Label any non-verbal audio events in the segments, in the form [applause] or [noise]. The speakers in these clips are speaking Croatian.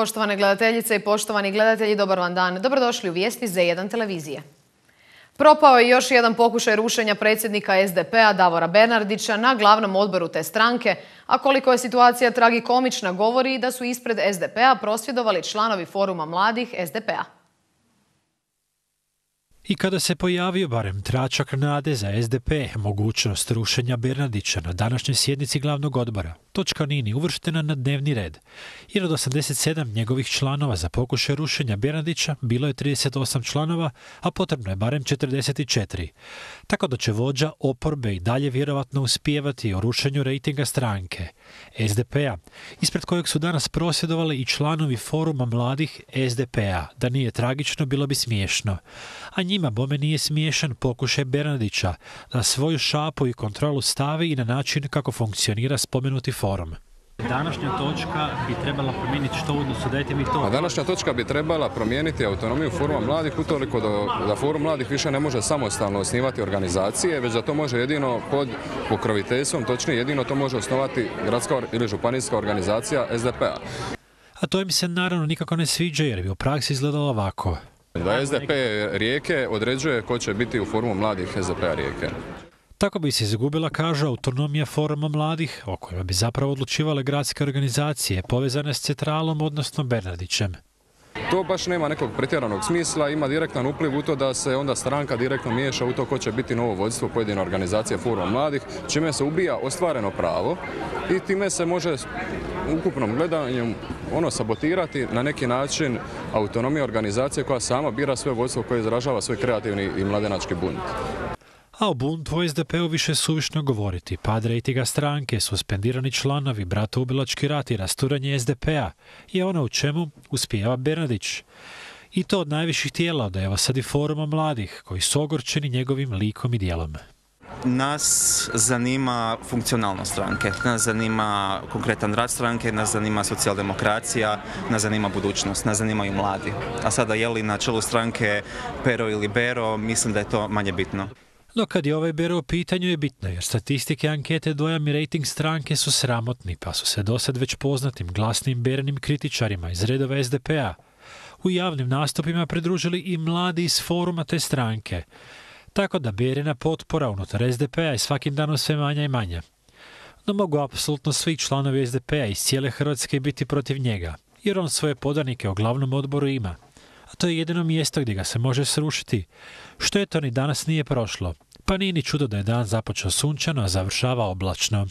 Poštovane gledateljice i poštovani gledatelji, dobar vam dan. Dobrodošli u vijesti Z1 televizije. Propao je još jedan pokušaj rušenja predsjednika SDP-a Davora Bernardića na glavnom odboru te stranke, a koliko je situacija tragikomična govori da su ispred SDP-a prosvjedovali članovi foruma mladih SDP-a. I kada se pojavio barem tračak nade za SDP, mogućnost rušenja Bernardića na današnjoj sjednici glavnog odbora, točka Nini uvrštena na dnevni red. Jer od 87 njegovih članova za pokušaj rušenja Bernardića bilo je 38 članova, a potrebno je barem 44. Tako da će vođa oporbe i dalje vjerovatno uspijevati o rušenju rejtinga stranke, SDP-a, ispred kojeg su danas prosvjedovali i članovi foruma mladih SDP-a. Da nije tragično, bilo bi smiješno. A njima bome nije smiješan pokušaj Bernardića da svoju šapu i kontrolu stavi i na način kako funkcionira spomenuti forum. Današnja točka bi trebala promijeniti što u odnosu, dajte mi to. A današnja točka bi trebala promijeniti autonomiju foruma mladih utoliko da, da forum mladih više ne može samostalno osnivati organizacije, već da to može jedino pod pokroviteljstvom, točnije jedino to može osnovati gradska ili županijska organizacija SDP-a. A to im se naravno nikako ne sviđa jer bi u praksi izgledalo ovako. Da SDP Rijeke određuje ko će biti u forumu mladih SDP-a Rijeke. Tako bi se izgubila, kaže, autonomija foruma mladih, o kojima bi zapravo odlučivale gradske organizacije povezane s centralom, odnosno Bernardićem. To baš nema nekog pretjeranog smisla, ima direktan upliv u to da se onda stranka direktno miješa u to ko će biti novo vodstvo pojedine organizacije Forum mladih, čime se ubija ostvareno pravo i time se može ukupnom gledanju ono sabotirati na neki način autonomija organizacije koja sama bira sve vodstvo koje izražava svoj kreativni i mladenački bunt. A o buntu u SDP-u više suvišno govoriti. Pad rejtiga stranke, suspendirani članovi, bratoubilački rat i rasturanje SDP-a je ono u čemu uspijeva Bernadić. I to od najviših tijela, da evo sad i foruma mladih, koji su ogorčeni njegovim likom i dijelom. Nas zanima funkcionalnost stranke, nas zanima konkretan rad stranke, nas zanima socijaldemokracija, nas zanima budućnost, nas zanimaju mladi. A sada je li na čelu stranke Pero ili Bero, mislim da je to manje bitno. No kad je ovaj Bero u pitanju je bitno, jer statistike, ankete, dojam i rating stranke su sramotni, pa su se dosad već poznatim glasnim berenim kritičarima iz redova SDP-a u javnim nastupima pridružili i mladi iz foruma te stranke. Tako da berena potpora unutar SDP-a je svakim danom sve manja i manja. No mogu apsolutno svi članovi SDP-a iz cijele Hrvatske biti protiv njega, jer on svoje podanike u glavnom odboru ima – a to je jedino mjesto gdje ga se može srušiti. Što je to ni danas nije prošlo, pa nije ni čudo da je dan započeo sunčano, a završava oblačno.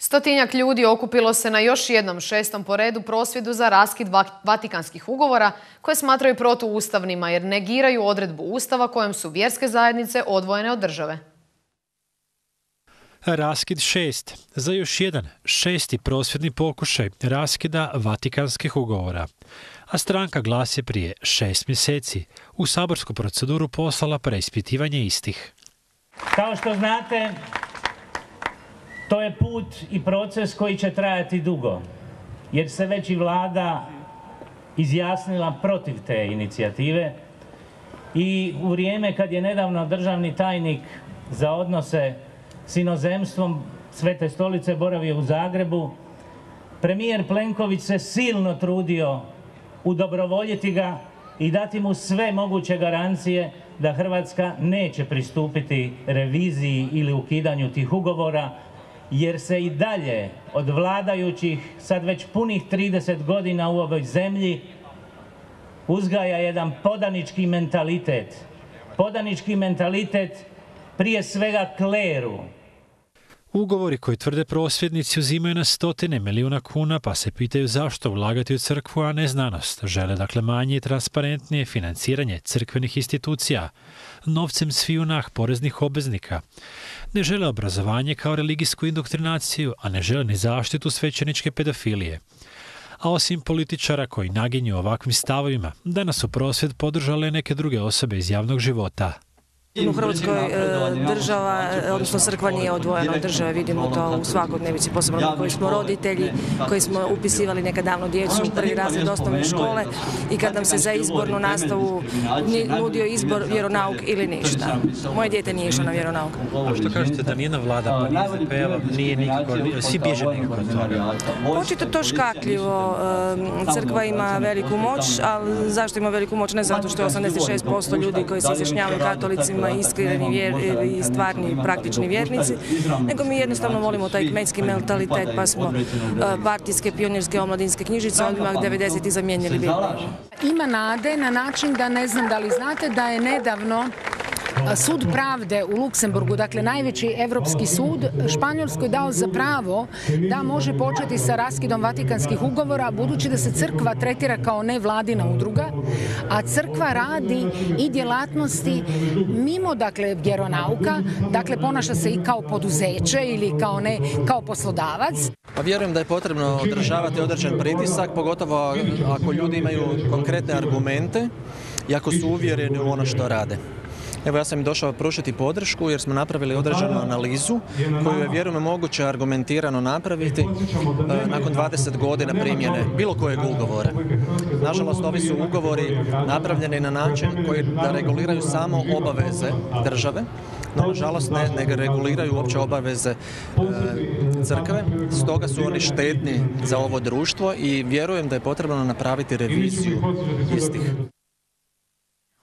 Stotinjak ljudi okupilo se na još jednom šestom po redu prosvjedu za raskid vatikanskih ugovora koje smatraju protuustavnima jer negiraju odredbu Ustava kojom su vjerske zajednice odvojene od države. Raskid šest. Za još jedan šesti prosvjedni pokušaj raskida Vatikanskih ugovora. A stranka glas je prije šest mjeseci u saborsku proceduru poslala preispitivanje istih. Kao što znate, to je put i proces koji će trajati dugo, jer se već i vlada izjasnila protiv te inicijative i u vrijeme kad je nedavno državni tajnik za odnose s inozemstvom Svete stolice boravio u Zagrebu, premijer Plenković se silno trudio udobrovoljiti ga i dati mu sve moguće garancije da Hrvatska neće pristupiti reviziji ili ukidanju tih ugovora, jer se i dalje od vladajućih, sad već punih 30 godina u ovoj zemlji, uzgaja jedan podanički mentalitet. Podanički mentalitet prije svega kleru, Ugovori koji tvrde prosvjednici uzimaju na stotine milijuna kuna pa se pitaju zašto ulagati u crkvu, a ne znanost. Žele dakle manje i transparentnije financiranje crkvenih institucija, novcem svijunah poreznih obveznika. Ne žele obrazovanje kao religijsku indoktrinaciju, a ne žele ni zaštitu svećeničke pedofilije. A osim političara koji naginju ovakvim stavovima, danas su prosvjed podržale neke druge osobe iz javnog života. U Hrvatskoj e, država, e, odnosno crkva nije odvojena od države, vidimo to u svakodnevici, posebno mi koji smo roditelji, koji smo upisivali neka davno djecu u prvi razred osnovne škole i kad nam se za izbornu nastavu nudio izbor vjeronauk ili ništa. Moje dijete nije išlo na vjeronauk. Što kažete da nijedna vlada pa nije nikako, svi bježe nekako od toga? Očito to škakljivo. Crkva ima veliku moć, ali zašto ima veliku moć? Ne zato što je 86% ljudi koji se izjašnjavaju katolicima iskreni vjer, i stvarni praktični vjernici, nego mi jednostavno volimo taj kmetski mentalitet, pa smo partijske, pionirske, omladinske knjižice odmah 90. zamijenili Bibliju. Ima nade na način da ne znam da li znate da je nedavno Sud pravde u Luksemburgu, dakle najveći evropski sud, Španjolskoj dao za pravo da može početi sa raskidom Vatikanskih ugovora, budući da se crkva tretira kao nevladina udruga, a crkva radi i djelatnosti mimo dakle vjeronauka, dakle ponaša se i kao poduzeće ili kao ne kao poslodavac. Pa vjerujem da je potrebno održavati određen pritisak, pogotovo ako ljudi imaju konkretne argumente i ako su uvjereni u ono što rade. Evo ja sam im došao pružiti podršku jer smo napravili određenu analizu koju je vjerujem moguće argumentirano napraviti e, nakon 20 godina primjene bilo kojeg ugovora. Nažalost, ovi su ugovori napravljeni na način koji da reguliraju samo obaveze države, no nažalost ne, ne reguliraju uopće obaveze e, crkve, stoga su oni štetni za ovo društvo i vjerujem da je potrebno napraviti reviziju istih.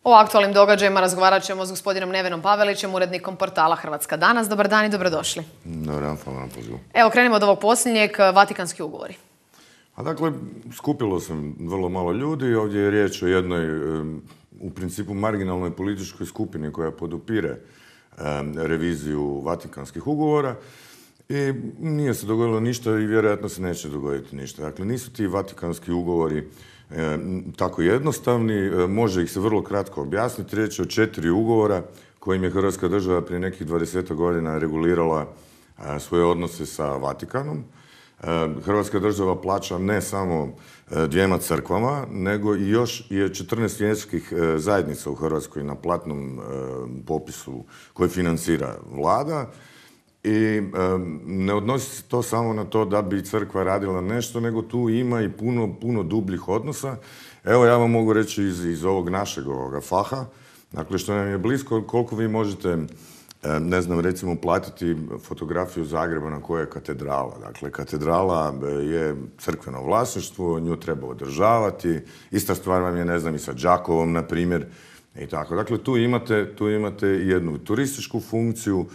O aktualnim događajima razgovarat ćemo s gospodinom Nevenom Pavelićem, urednikom portala Hrvatska danas. Dobar dan i dobrodošli. Dobar dan, hvala na pozivu. Evo, krenimo od ovog posljednjeg, Vatikanski ugovori. A dakle, skupilo sam vrlo malo ljudi. Ovdje je riječ o jednoj, u principu, marginalnoj političkoj skupini koja podupire reviziju Vatikanskih ugovora. I nije se dogodilo ništa i vjerojatno se neće dogoditi ništa. Dakle, nisu ti Vatikanski ugovori tako jednostavni. E, može ih se vrlo kratko objasniti. Riječ je o četiri ugovora kojim je Hrvatska država prije nekih 20 godina regulirala e, svoje odnose sa Vatikanom. Hrvatska država plaća ne samo dvijema crkvama, nego i još je 14 vjerskih zajednica u Hrvatskoj na platnom popisu koji financira vlada i ne odnosi se to samo na to da bi crkva radila nešto, nego tu ima i puno, puno dubljih odnosa. Evo ja vam mogu reći iz, iz ovog našeg ovoga faha, dakle što nam je blisko, koliko vi možete, ne znam, recimo platiti fotografiju Zagreba na kojoj je katedrala. Dakle, katedrala je crkveno vlasništvo, nju treba održavati. Ista stvar vam je, ne znam, i sa Đakovom, na primjer, i tako. Dakle, tu imate, tu imate jednu turističku funkciju,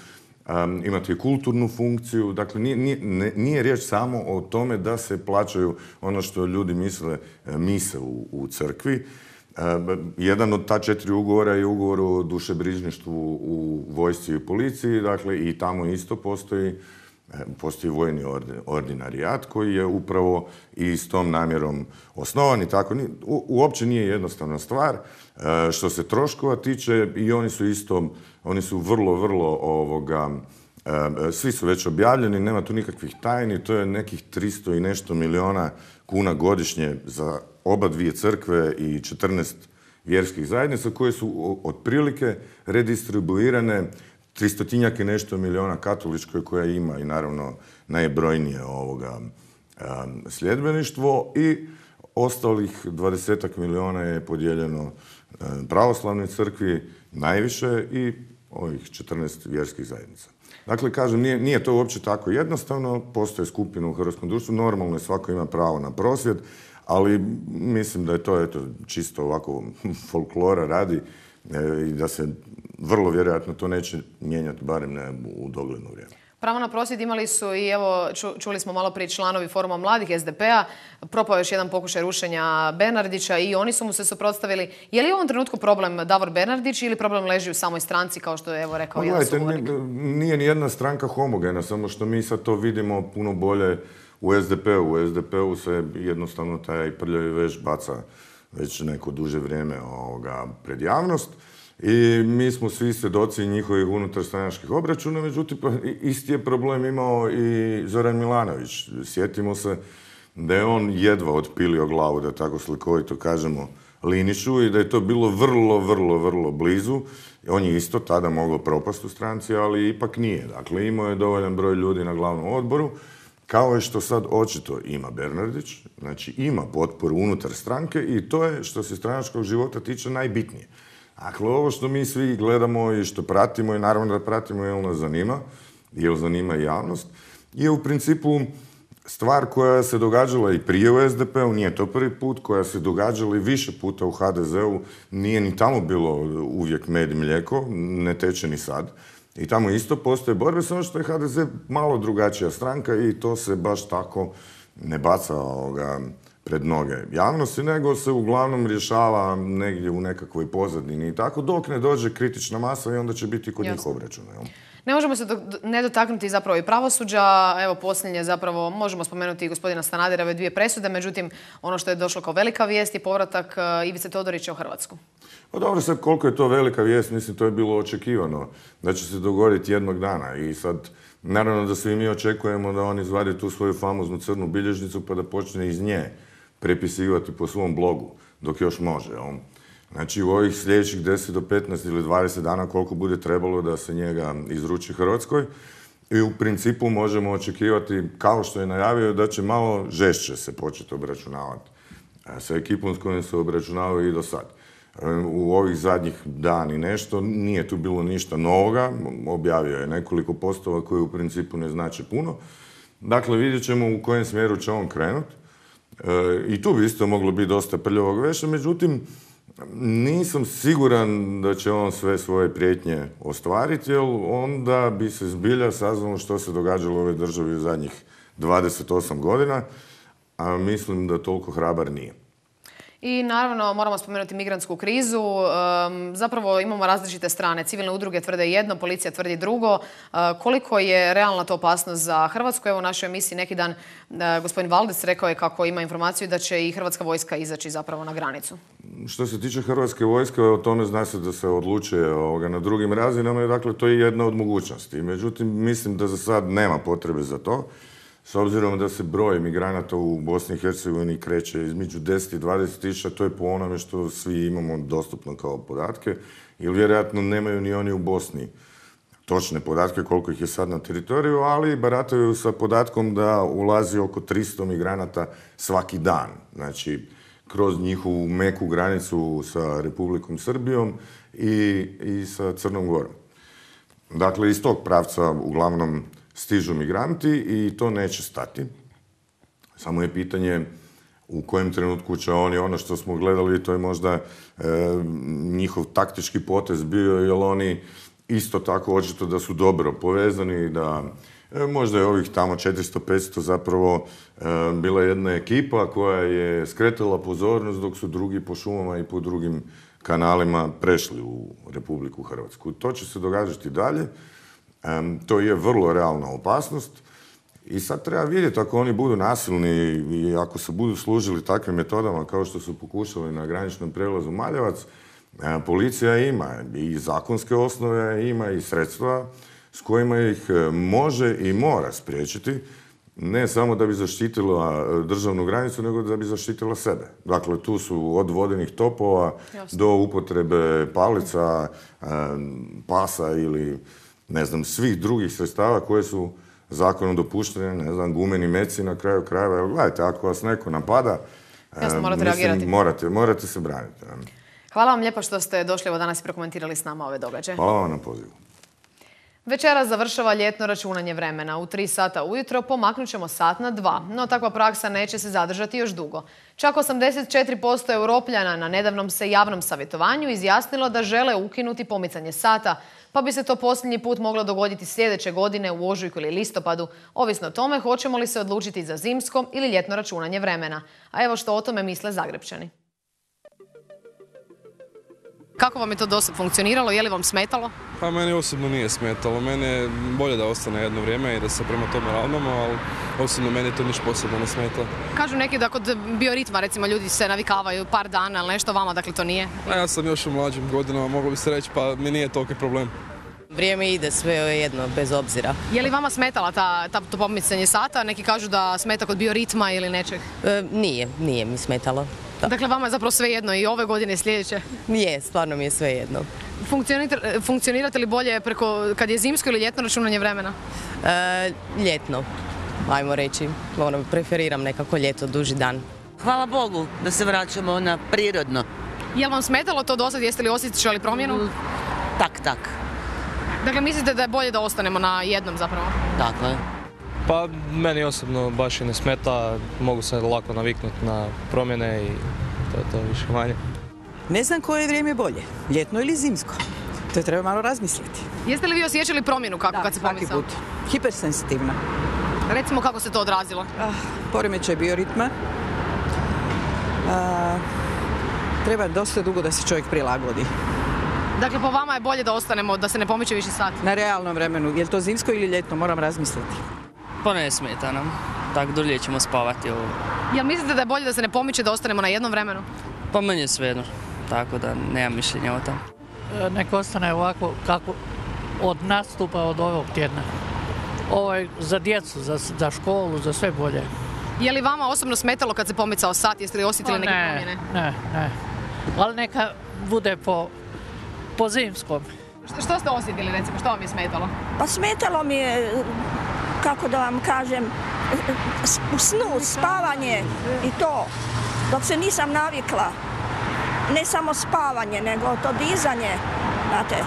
um, imate i kulturnu funkciju. Dakle, nije, nije, riječ samo o tome da se plaćaju ono što ljudi misle e, mise u, u crkvi. jedan od ta četiri ugovora je ugovor o dušebrižništvu u vojsci i policiji, dakle i tamo isto postoji e, postoji vojni ordinarijat koji je upravo i s tom namjerom osnovan i tako. uopće nije jednostavna stvar. E, što se troškova tiče i oni su isto oni su vrlo, vrlo ovoga, svi su već objavljeni, nema tu nikakvih tajni, to je nekih 300 i nešto miliona kuna godišnje za oba dvije crkve i 14 vjerskih zajednica koje su otprilike redistribuirane tristotinjak i nešto miliona katoličkoj koja ima i naravno najbrojnije ovoga sljedbeništvo i ostalih dvadesetak miliona je podijeljeno pravoslavnoj crkvi najviše i ovih 14 vjerskih zajednica. Dakle, kažem, nije, nije to uopće tako jednostavno, postoje skupine u hrvatskom društvu, normalno je svako ima pravo na prosvjed, ali mislim da je to eto, čisto ovako [laughs] folklora radi e, i da se vrlo vjerojatno to neće mijenjati, barem ne u dogledno vrijeme. Pravo na prosvjed imali su i evo, čuli smo malo prije članovi foruma mladih SDP-a, propao još jedan pokušaj rušenja Bernardića i oni su mu se suprotstavili. Je li u ovom trenutku problem Davor Bernardić ili problem leži u samoj stranci kao što je evo rekao jedan Nije ni jedna stranka homogena, samo što mi sad to vidimo puno bolje u SDP-u. U SDP-u se jednostavno taj prljavi veš baca već neko duže vrijeme ovoga, pred javnost i mi smo svi svjedoci njihovih unutarstranačkih obračuna, međutim pa, isti je problem imao i Zoran Milanović. Sjetimo se da je on jedva otpilio glavu, da tako slikovito kažemo, Liniću i da je to bilo vrlo, vrlo, vrlo blizu On je isto tada mogao propast u stranci, ali ipak nije. Dakle, imao je dovoljan broj ljudi na glavnom odboru, kao i što sad očito ima Bernardić, znači ima potporu unutar stranke i to je što se stranačkog života tiče najbitnije. Dakle, ovo što mi svi gledamo i što pratimo i naravno da pratimo jer nas zanima, jer zanima i javnost, je u principu stvar koja se događala i prije u SDP-u, nije to prvi put, koja se događala i više puta u HDZ-u, nije ni tamo bilo uvijek med i mlijeko, ne teče ni sad. I tamo isto postoje borbe, samo što je HDZ malo drugačija stranka i to se baš tako ne baca ovoga, pred noge javnosti, nego se uglavnom rješava negdje u nekakvoj pozadini i tako, dok ne dođe kritična masa i onda će biti kod njih obračuna. Ne možemo se ne dotaknuti zapravo i pravosuđa. Evo posljednje zapravo možemo spomenuti i gospodina Stanadira ove dvije presude, međutim ono što je došlo kao velika vijest je povratak e, Ivice Todorića u Hrvatsku. Pa dobro, sad koliko je to velika vijest, mislim to je bilo očekivano da će se dogoditi jednog dana i sad naravno da svi mi očekujemo da on izvadi tu svoju famoznu crnu bilježnicu pa da počne iz nje prepisivati po svom blogu dok još može. On. Znači u ovih sljedećih 10 do 15 ili 20 dana koliko bude trebalo da se njega izruči Hrvatskoj i u principu možemo očekivati, kao što je najavio, da će malo žešće se početi obračunavati sa ekipom s kojom se obračunavaju i do sad. U ovih zadnjih dani nešto, nije tu bilo ništa novoga, objavio je nekoliko postova koji u principu ne znače puno. Dakle, vidjet ćemo u kojem smjeru će on krenuti. I tu bi isto moglo biti dosta prljavog veša, međutim, nisam siguran da će on sve svoje prijetnje ostvariti, jer onda bi se zbilja saznalo što se događalo u ovoj državi u zadnjih 28 godina, a mislim da toliko hrabar nije. I naravno moramo spomenuti migrantsku krizu. Zapravo imamo različite strane. Civilne udruge tvrde jedno, policija tvrdi drugo. Koliko je realna to opasnost za Hrvatsku? Evo u našoj emisiji neki dan e, gospodin Valdec rekao je kako ima informaciju da će i Hrvatska vojska izaći zapravo na granicu. Što se tiče Hrvatske vojske, o tome zna se da se odlučuje na drugim razinama dakle to je jedna od mogućnosti. Međutim, mislim da za sad nema potrebe za to. S obzirom da se broj migranata u Bosni i Hercegovini kreće između 10 i 20 tisuća, to je po onome što svi imamo dostupno kao podatke, ili vjerojatno nemaju ni oni u Bosni točne podatke koliko ih je sad na teritoriju, ali barataju sa podatkom da ulazi oko 300 migranata svaki dan. Znači, kroz njihovu meku granicu sa Republikom Srbijom i, i sa Crnom Gorom. Dakle, iz tog pravca uglavnom stižu migranti i to neće stati. Samo je pitanje u kojem trenutku će oni, ono što smo gledali, to je možda e, njihov taktički potez bio, jer oni isto tako očito da su dobro povezani, da e, možda je ovih tamo 400-500 zapravo e, bila jedna ekipa koja je skretala pozornost dok su drugi po šumama i po drugim kanalima prešli u Republiku Hrvatsku. To će se događati dalje. To je vrlo realna opasnost. I sad treba vidjeti ako oni budu nasilni i ako se budu služili takvim metodama kao što su pokušali na graničnom prelazu Maljevac, policija ima i zakonske osnove, ima i sredstva s kojima ih e, može i mora spriječiti, ne samo da bi zaštitila e, državnu granicu, nego da bi zaštitila sebe. Dakle, tu su od vodenih topova do upotrebe palica, pasa ili ne znam, svih drugih sredstava koje su zakonom dopuštene, ne znam, gumeni meci na kraju krajeva. Gledajte, ako vas neko napada, Jasno, morate reagirati. Morate, morate se braniti. Hvala vam lijepo što ste došli ovo danas i prokomentirali s nama ove događaje. Hvala vam na pozivu. Večera završava ljetno računanje vremena. U tri sata ujutro pomaknut ćemo sat na dva, no takva praksa neće se zadržati još dugo. Čak 84% europljana na nedavnom se javnom savjetovanju izjasnilo da žele ukinuti pomicanje sata, pa bi se to posljednji put moglo dogoditi sljedeće godine u ožujku ili listopadu, ovisno o tome hoćemo li se odlučiti za zimsko ili ljetno računanje vremena. A evo što o tome misle Zagrebčani. Kako vam je to dosad funkcioniralo? Je li vam smetalo? Pa meni osobno nije smetalo. Meni je bolje da ostane jedno vrijeme i da se prema tome ravnamo, ali osobno meni to ništa posebno ne smeta. Kažu neki da kod bioritma recimo ljudi se navikavaju par dana, ali nešto vama, dakle to nije? A ja sam još u mlađim godinama, mogu bi se reći, pa mi nije toliki problem. Vrijeme ide sve jedno, bez obzira. Je li vama smetala ta, ta, to pomicanje sata? Neki kažu da smeta kod bioritma ili nečeg? E, nije, nije mi smetalo. Dakle, vama je zapravo sve jedno i ove godine i sljedeće? Nije, stvarno mi je sve jedno. funkcionirate li bolje preko kad je zimsko ili ljetno računanje vremena? E, ljetno, ajmo reći. Ono, preferiram nekako ljeto, duži dan. Hvala Bogu da se vraćamo na prirodno. Je li vam smetalo to dosad? Jeste li osjećali promjenu? Mm, tak, tak. Dakle, mislite da je bolje da ostanemo na jednom zapravo? Tako je. Pa meni osobno baš i ne smeta, mogu se lako naviknuti na promjene i to je to više manje. Ne znam koje je vrijeme bolje, ljetno ili zimsko. To treba malo razmisliti. Jeste li vi osjećali promjenu kako kad se pomicao? put. Hipersensitivna. Recimo kako se to odrazilo? Ah, poremećaj bioritma. Ah, treba dosta dugo da se čovjek prilagodi. Dakle, po vama je bolje da ostanemo, da se ne pomiče više sat? Na realnom vremenu. Je li to zimsko ili ljetno? Moram razmisliti. Pa ne smeta nam. Tako dulje ćemo spavati ovo. Jel mislite da je bolje da se ne pomiče da ostanemo na jednom vremenu? Pa meni je svejedno. Tako da nemam mišljenja o tom. E, nek ostane ovako kako od nastupa od ovog tjedna. Ovo je za djecu, za, za školu, za sve bolje. Je li vama osobno smetalo kad se pomicao sat? Jeste li osjetili Pa neke ne, promjene? Ne, ne. Ali neka bude po, po zimskom. Što, što ste osjetili recimo? Što vam je smetalo? Pa smetalo mi je, kako da vam kažem, u snu, spavanje i to, dok se nisam navikla. Ne samo spavanje, nego to dizanje, znate.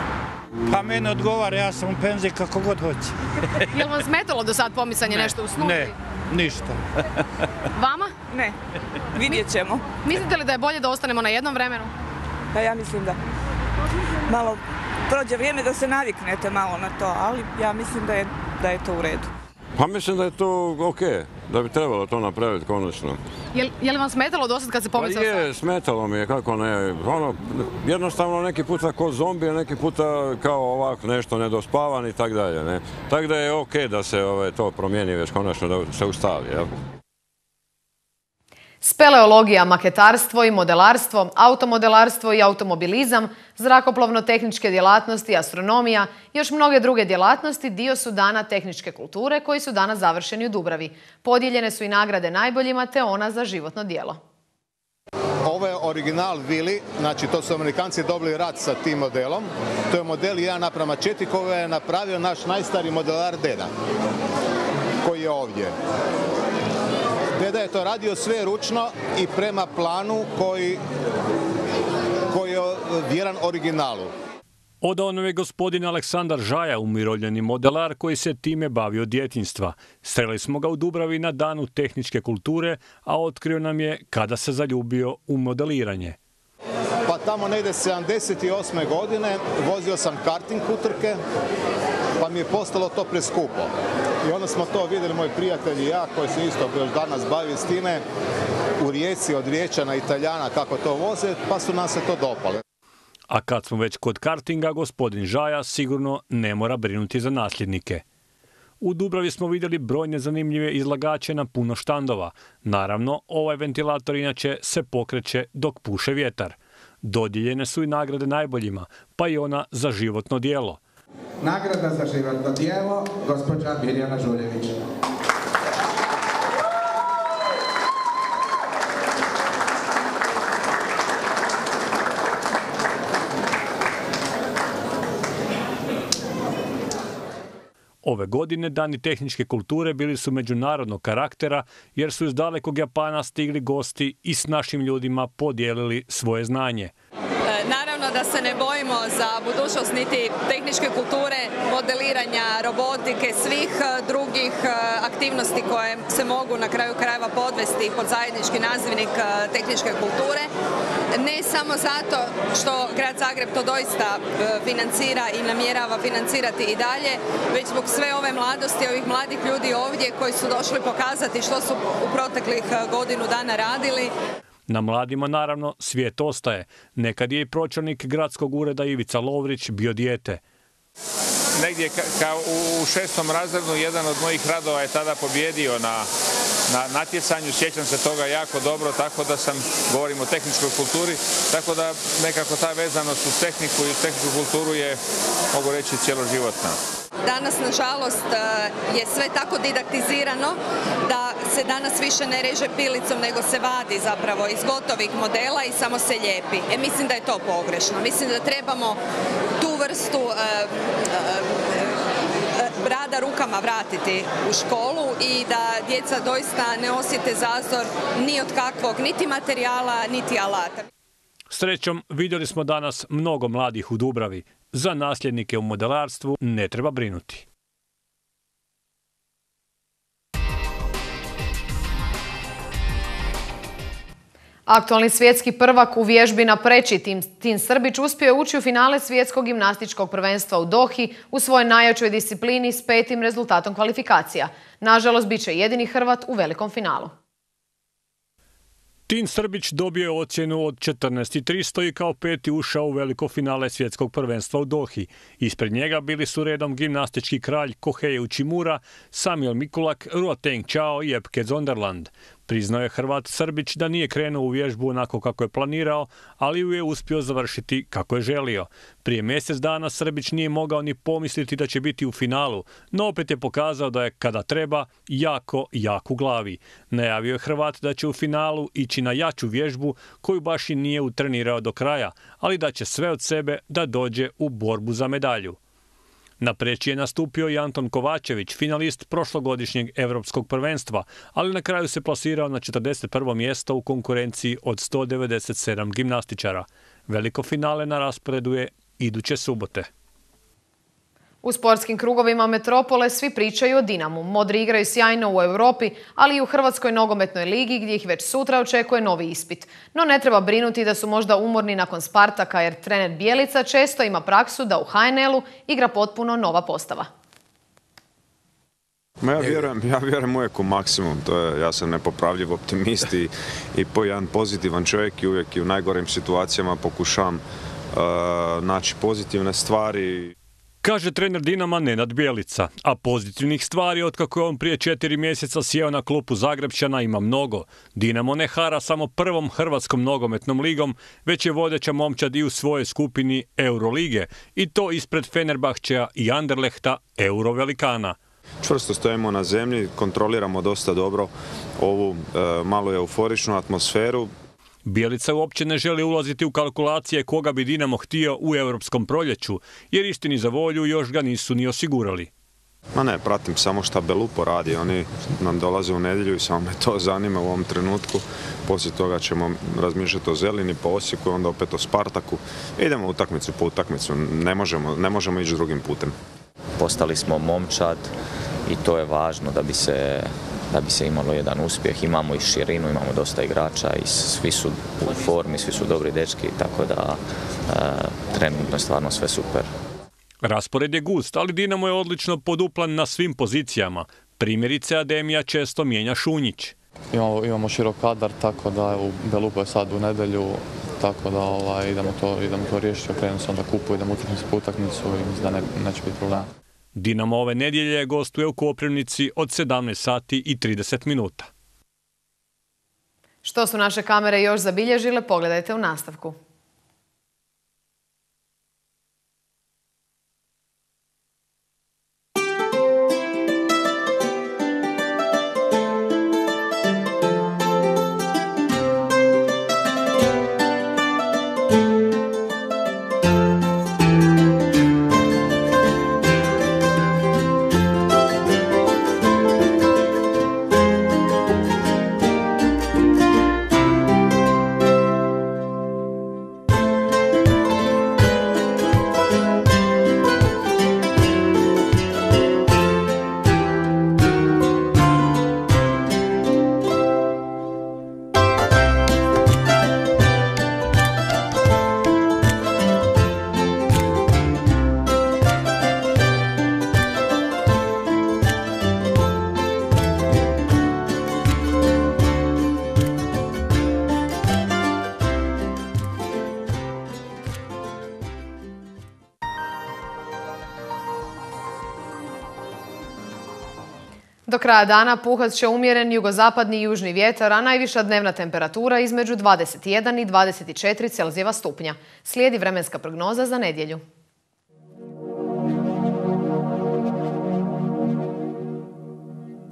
Pa meni odgovara, ja sam u penziji kako god hoće. [laughs] Je li vam smetalo do sad pomicanje nešto u snu? Ne, ništa. [laughs] Vama? Ne, vidjet ćemo. Mislite li da je bolje da ostanemo na jednom vremenu? Pa ja mislim da malo prođe vrijeme da se naviknete malo na to, ali ja mislim da je, da je to u redu. Pa mislim da je to ok, da bi trebalo to napraviti konačno. Je, je li vam smetalo do sad kad se Pa pomicao sat? je, smetalo mi je, kako ne, ono, jednostavno neki puta ko zombi, a neki puta kao ovako nešto nedospavan i tak dalje. Tako da je ok da se ove, to promijeni već konačno, da se ustavi, jel? Speleologija, maketarstvo i modelarstvo, automodelarstvo i automobilizam, zrakoplovno-tehničke djelatnosti, astronomija i još mnoge druge djelatnosti dio su dana tehničke kulture koji su danas završeni u Dubravi. Podijeljene su i nagrade najboljima te ona za životno djelo. Ovo je original Vili, znači to su Amerikanci dobili rat sa tim modelom. To je model 1 naprama 4 koji je napravio naš najstariji modelar Deda, koji je ovdje. Deda je to radio sve ručno i prema planu koji, koji je vjeran originalu. Nam je gospodin Aleksandar Žaja, umirovljeni modelar koji se time bavi od djetinstva. Sreli smo ga u Dubravi na danu tehničke kulture, a otkrio nam je kada se zaljubio u modeliranje. Pa tamo negdje 78. godine vozio sam karting utrke, pa mi je postalo to preskupo. I onda smo to vidjeli moji prijatelji i ja koji se isto još danas bavi s time u Rijeci od Riječana, Italijana kako to voze, pa su nam se to dopale. A kad smo već kod kartinga, gospodin Žaja sigurno ne mora brinuti za nasljednike. U Dubravi smo vidjeli brojne zanimljive izlagače na puno štandova. Naravno, ovaj ventilator inače se pokreće dok puše vjetar. Dodijeljene su i nagrade najboljima, pa i ona za životno dijelo. Nagrada za životno dijelo, gospođa Mirjana Žuljević. Ove godine dani tehničke kulture bili su međunarodnog karaktera jer su iz dalekog Japana stigli gosti i s našim ljudima podijelili svoje znanje. Da se ne bojimo za budućnost niti tehničke kulture, modeliranja, robotike, svih drugih aktivnosti koje se mogu na kraju krajeva podvesti pod zajednički nazivnik tehničke kulture. Ne samo zato što grad Zagreb to doista financira i namjerava financirati i dalje, već zbog sve ove mladosti, ovih mladih ljudi ovdje koji su došli pokazati što su u proteklih godinu dana radili. Na mladima naravno svijet ostaje. Nekad je i pročelnik gradskog ureda Ivica Lovrić bio dijete. Negdje kao u šestom razredu jedan od mojih radova je tada pobjedio na na natjecanju, sjećam se toga jako dobro, tako da sam, govorim o tehničkoj kulturi, tako da nekako ta vezanost uz tehniku i tehničku kulturu je, mogu reći, cjeloživotna. Danas, nažalost, e, je sve tako didaktizirano da se danas više ne reže pilicom, nego se vadi zapravo iz gotovih modela i samo se lijepi. E, mislim da je to pogrešno. Mislim da trebamo tu vrstu e, e, rada rukama vratiti u školu i da djeca doista ne osjete zazor ni od kakvog niti materijala, niti alata. Srećom, vidjeli smo danas mnogo mladih u Dubravi. Za nasljednike u modelarstvu ne treba brinuti. Aktualni svjetski prvak u vježbi na preći Tim, Srbić uspio je ući u finale svjetskog gimnastičkog prvenstva u Dohi u svojoj najjačoj disciplini s petim rezultatom kvalifikacija. Nažalost, bit će jedini Hrvat u velikom finalu. Tin Srbić dobio je ocjenu od 14.300 i kao peti ušao u veliko finale svjetskog prvenstva u Dohi. Ispred njega bili su redom gimnastički kralj Kohei Učimura, Samuel Mikulak, Ruateng Chao i Epke Zonderland. Priznao je Hrvat Srbić da nije krenuo u vježbu onako kako je planirao, ali ju je uspio završiti kako je želio. Prije mjesec dana Srbić nije mogao ni pomisliti da će biti u finalu, no opet je pokazao da je kada treba jako, jak u glavi. Najavio je Hrvat da će u finalu ići na jaču vježbu koju baš i nije utrenirao do kraja, ali da će sve od sebe da dođe u borbu za medalju. Na preći je nastupio i Anton Kovačević, finalist prošlogodišnjeg europskog prvenstva, ali na kraju se plasirao na 41. mjesto u konkurenciji od 197 gimnastičara. Veliko finale na rasporedu je iduće subote. U sportskim krugovima Metropole svi pričaju o Dinamu. Modri igraju sjajno u Europi, ali i u Hrvatskoj nogometnoj ligi gdje ih već sutra očekuje novi ispit. No ne treba brinuti da su možda umorni nakon Spartaka jer trener Bijelica često ima praksu da u HNL-u igra potpuno nova postava. ja vjerujem, ja vjerujem uvijek u maksimum, to je, ja sam nepopravljiv optimist i, i jedan pozitivan čovjek i uvijek i u najgorim situacijama pokušavam uh, naći pozitivne stvari. Kaže trener Dinama Nenad Bjelica, a pozitivnih stvari od kako je on prije četiri mjeseca sjeo na klupu Zagrebčana ima mnogo. Dinamo ne hara samo prvom hrvatskom nogometnom ligom, već je vodeća momčad i u svojoj skupini Eurolige i to ispred Fenerbahčeja i Anderlehta Eurovelikana. Čvrsto stojimo na zemlji, kontroliramo dosta dobro ovu e, malo euforičnu atmosferu. Bijelica uopće ne želi ulaziti u kalkulacije koga bi Dinamo htio u europskom proljeću, jer istini za volju još ga nisu ni osigurali. Ma ne, pratim samo šta Belupo radi. Oni nam dolaze u nedjelju i samo me to zanima u ovom trenutku. Poslije toga ćemo razmišljati o Zelini, po Osijeku i onda opet o Spartaku. Idemo utakmicu po utakmicu. Ne možemo, ne možemo ići drugim putem. Postali smo momčad i to je važno da bi se da bi se imalo jedan uspjeh. Imamo i širinu, imamo dosta igrača i svi su u formi, svi su dobri dečki, tako da e, trenutno je stvarno sve super. Raspored je gust, ali Dinamo je odlično poduplan na svim pozicijama. Primjerice, Ademija često mijenja Šunjić. Imamo, imamo širok kadar, tako da u Belupo je sad u nedelju, tako da ovaj, idemo, to, idemo to riješiti, okrenemo se onda kupu, idemo utakmicu po utakmicu i mislim da ne, neće biti problema. Dinamo ove nedjelje gostuje u Koprivnici od 17 sati i 30 minuta. Što su naše kamere još zabilježile, pogledajte u nastavku. Kraja dana puhat će umjeren jugozapadni i južni vjetar, a najviša dnevna temperatura između 21 i 24 Celzijeva stupnja. Slijedi vremenska prognoza za nedjelju.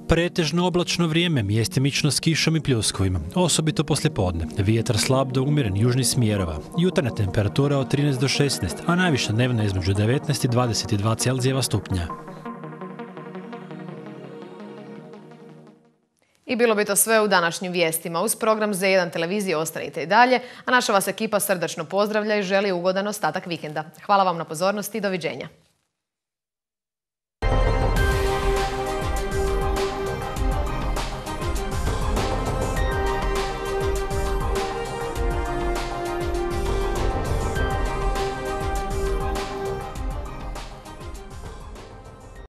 Pretežno oblačno vrijeme, mjestimično s kišom i pljuskovima, osobito poslijepodne. Vjetar slab do umjeren južni smjerova. Jutarnja temperatura od 13 do 16, a najviša dnevna između 19 i 22 Celzijeva stupnja. I bilo bi to sve u današnjim vijestima. Uz program Z1 televizije ostanite i dalje, a naša vas ekipa srdačno pozdravlja i želi ugodan ostatak vikenda. Hvala vam na pozornosti i doviđenja.